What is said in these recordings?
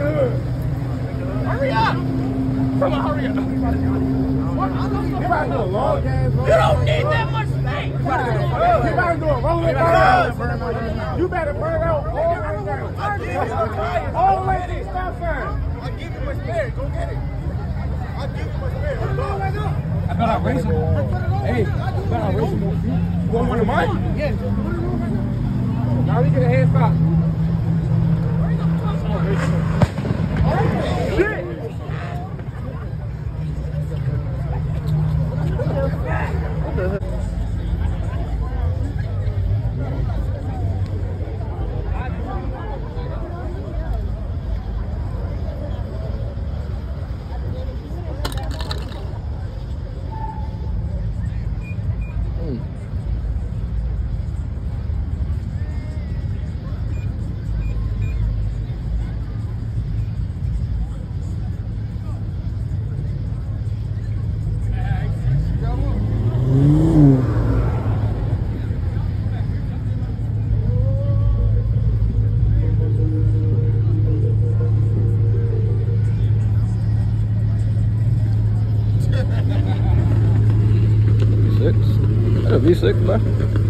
hood. Hurry up! Come on, hurry up. Do a long game. You don't need that much do a. You better burn out all the stop. I'll give you my. Go get it. I'll give you my spare. I bet I raise him. Hey, I bet I raise him. You want one of mine? Yes you get a hand foul. Shit! What the hell? V6 man?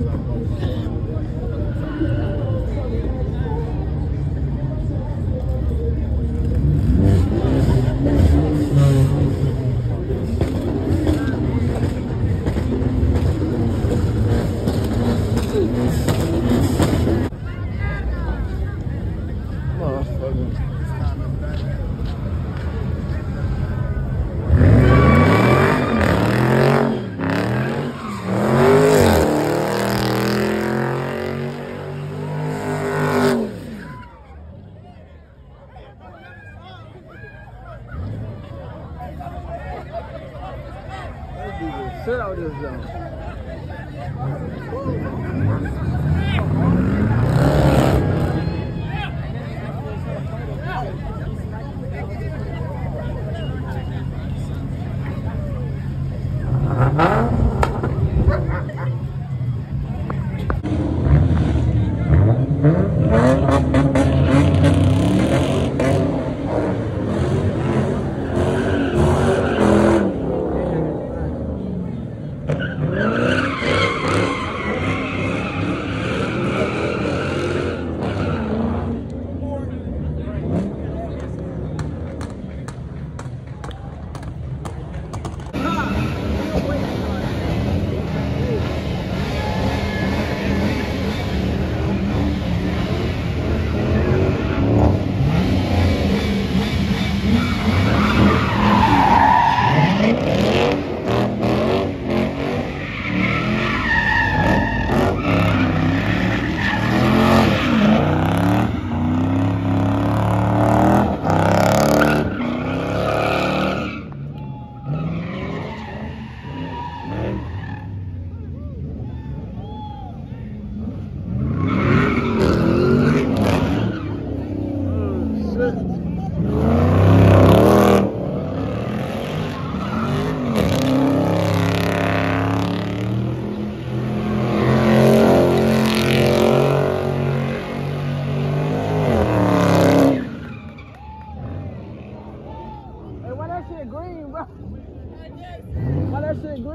Yeah. Zone.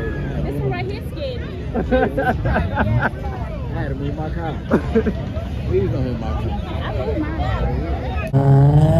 box on it right When you know that's his first time executing that? Like shit. This one right here scared me. I had to move my car. Please don't hit my car. I really mind. Uh,